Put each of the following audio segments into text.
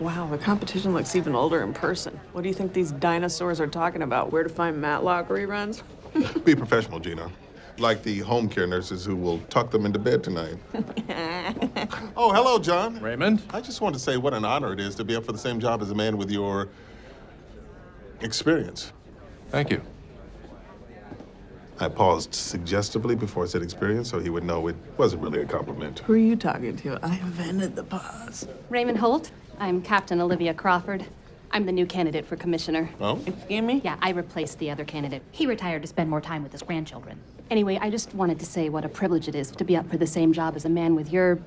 Wow, the competition looks even older in person. What do you think these dinosaurs are talking about? Where to find Matlock reruns? Be professional, Gina. Like the home care nurses who will tuck them into bed tonight. oh, hello, John. Raymond? I just want to say what an honor it is to be up for the same job as a man with your experience. Thank you. I paused suggestively before I said experience so he would know it wasn't really a compliment. Who are you talking to? I invented the pause. Raymond Holt. I'm Captain Olivia Crawford. I'm the new candidate for commissioner. Oh? Excuse me? Yeah, I replaced the other candidate. He retired to spend more time with his grandchildren. Anyway, I just wanted to say what a privilege it is to be up for the same job as a man with your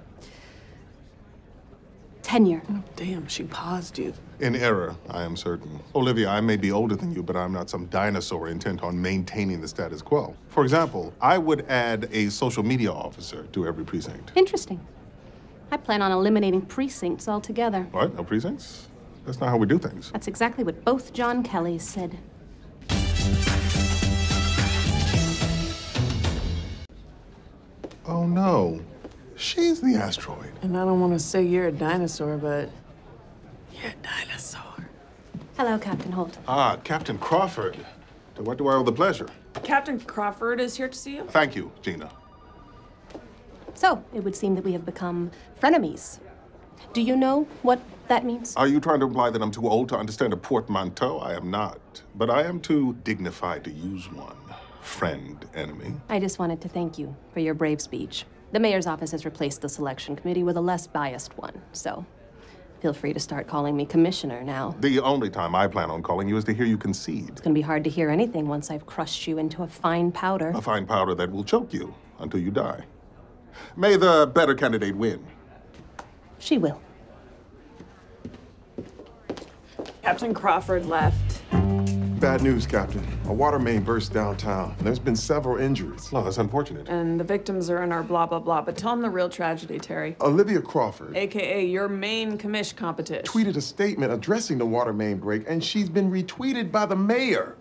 tenure. Oh, damn, she paused you. In error, I am certain. Olivia, I may be older than you, but I'm not some dinosaur intent on maintaining the status quo. For example, I would add a social media officer to every precinct. Interesting. I plan on eliminating precincts altogether. What? No precincts? That's not how we do things. That's exactly what both John Kellys said. Oh no. She's the asteroid. And I don't want to say you're a dinosaur, but you're a dinosaur. Hello, Captain Holt. Ah, Captain Crawford. To what do I owe the pleasure? Captain Crawford is here to see you. Thank you, Gina. So, it would seem that we have become frenemies. Do you know what that means? Are you trying to imply that I'm too old to understand a portmanteau? I am not. But I am too dignified to use one. Friend, enemy. I just wanted to thank you for your brave speech. The mayor's office has replaced the selection committee with a less biased one, so feel free to start calling me commissioner now. The only time I plan on calling you is to hear you concede. It's gonna be hard to hear anything once I've crushed you into a fine powder. A fine powder that will choke you until you die. May the better candidate win. She will. Captain Crawford left. Bad news, Captain. A water main burst downtown. There's been several injuries. No, that's unfortunate. And the victims are in our blah, blah, blah. But tell them the real tragedy, Terry. Olivia Crawford AKA your main commish competition. tweeted a statement addressing the water main break, and she's been retweeted by the mayor.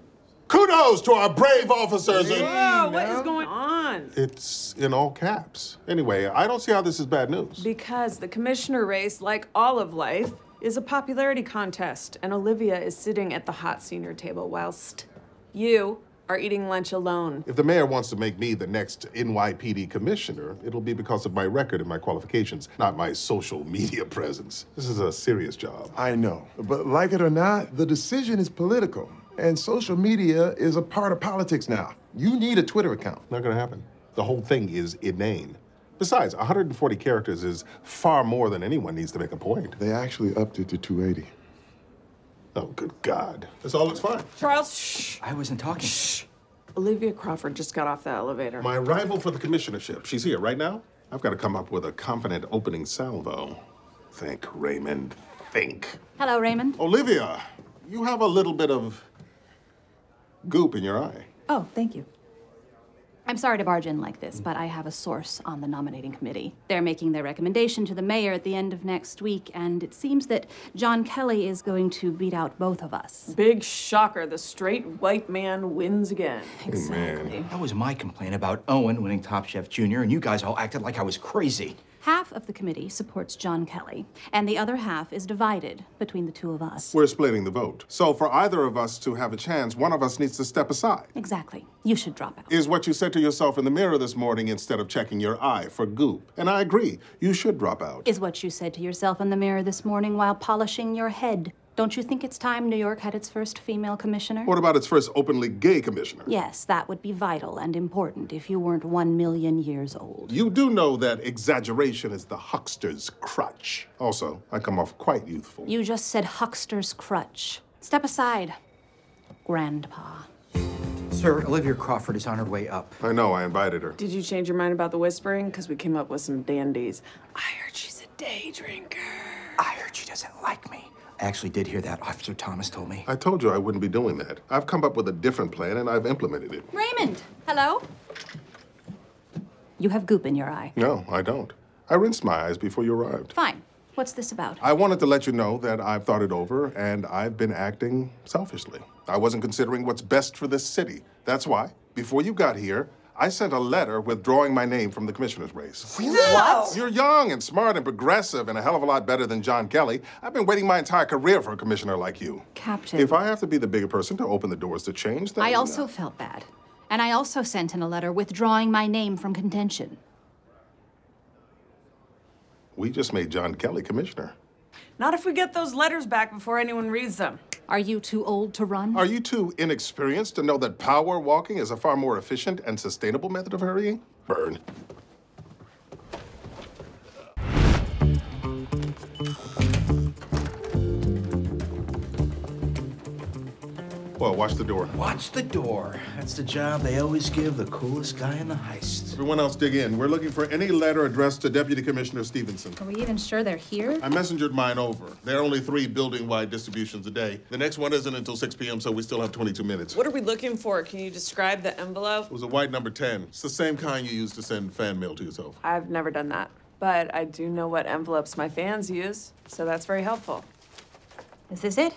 Kudos to our brave officers. and- Whoa, what is going on? It's in all caps. Anyway, I don't see how this is bad news. Because the commissioner race, like all of life, is a popularity contest, and Olivia is sitting at the hot senior table whilst you are eating lunch alone. If the mayor wants to make me the next NYPD commissioner, it'll be because of my record and my qualifications, not my social media presence. This is a serious job. I know, but like it or not, the decision is political, and social media is a part of politics now. You need a Twitter account. Not gonna happen. The whole thing is inane. Besides, 140 characters is far more than anyone needs to make a point. They actually upped it to 280. Oh, good God. This all looks fine. Charles, shh. I wasn't talking. Shh. Olivia Crawford just got off the elevator. My rival for the commissionership. She's here right now. I've got to come up with a confident opening salvo. Think, Raymond. Think. Hello, Raymond. Olivia, you have a little bit of goop in your eye. Oh, thank you. I'm sorry to barge in like this, but I have a source on the nominating committee. They're making their recommendation to the mayor at the end of next week, and it seems that John Kelly is going to beat out both of us. Big shocker, the straight white man wins again. Exactly. That was my complaint about Owen winning Top Chef Junior, and you guys all acted like I was crazy. Half of the committee supports John Kelly, and the other half is divided between the two of us. We're splitting the vote. So for either of us to have a chance, one of us needs to step aside. Exactly. You should drop out. Is what you said to yourself in the mirror this morning instead of checking your eye for goop. And I agree, you should drop out. Is what you said to yourself in the mirror this morning while polishing your head. Don't you think it's time New York had its first female commissioner? What about its first openly gay commissioner? Yes, that would be vital and important if you weren't one million years old. You do know that exaggeration is the huckster's crutch. Also, I come off quite youthful. You just said huckster's crutch. Step aside, Grandpa. Sir, Olivia Crawford is on her way up. I know, I invited her. Did you change your mind about the whispering? Because we came up with some dandies. I heard she's a day drinker. I heard she doesn't like me. I actually did hear that. Officer Thomas told me. I told you I wouldn't be doing that. I've come up with a different plan and I've implemented it. Raymond, hello? You have goop in your eye. No, I don't. I rinsed my eyes before you arrived. Fine. What's this about? I wanted to let you know that I've thought it over and I've been acting selfishly. I wasn't considering what's best for this city. That's why, before you got here, I sent a letter withdrawing my name from the commissioner's race. What? You're young and smart and progressive and a hell of a lot better than John Kelly. I've been waiting my entire career for a commissioner like you. Captain. If I have to be the bigger person to open the doors to change, then. I also felt bad. And I also sent in a letter withdrawing my name from contention. We just made John Kelly commissioner. Not if we get those letters back before anyone reads them. Are you too old to run? Are you too inexperienced to know that power walking is a far more efficient and sustainable method of hurrying? Burn. Well, watch the door. Watch the door. That's the job they always give the coolest guy in the heist. Everyone else dig in. We're looking for any letter addressed to Deputy Commissioner Stevenson. Are we even sure they're here? I messengered mine over. There are only three building-wide distributions a day. The next one isn't until 6 p.m., so we still have 22 minutes. What are we looking for? Can you describe the envelope? It was a white number 10. It's the same kind you use to send fan mail to yourself. I've never done that, but I do know what envelopes my fans use, so that's very helpful. Is this it?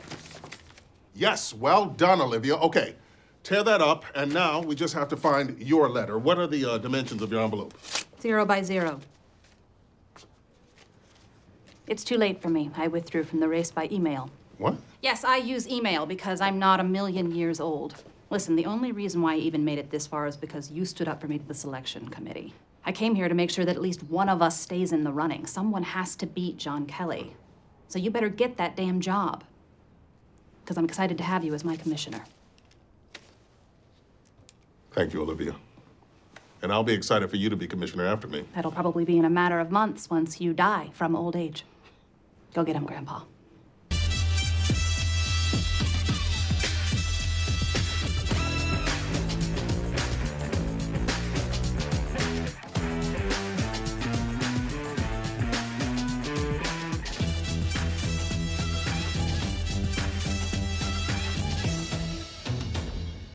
Yes, well done, Olivia. Okay, tear that up, and now we just have to find your letter. What are the uh, dimensions of your envelope? Zero by zero. It's too late for me. I withdrew from the race by email. What? Yes, I use email because I'm not a million years old. Listen, the only reason why I even made it this far is because you stood up for me to the selection committee. I came here to make sure that at least one of us stays in the running. Someone has to beat John Kelly. So you better get that damn job. Because I'm excited to have you as my commissioner. Thank you, Olivia. And I'll be excited for you to be commissioner after me. That'll probably be in a matter of months once you die from old age. Go get him, Grandpa.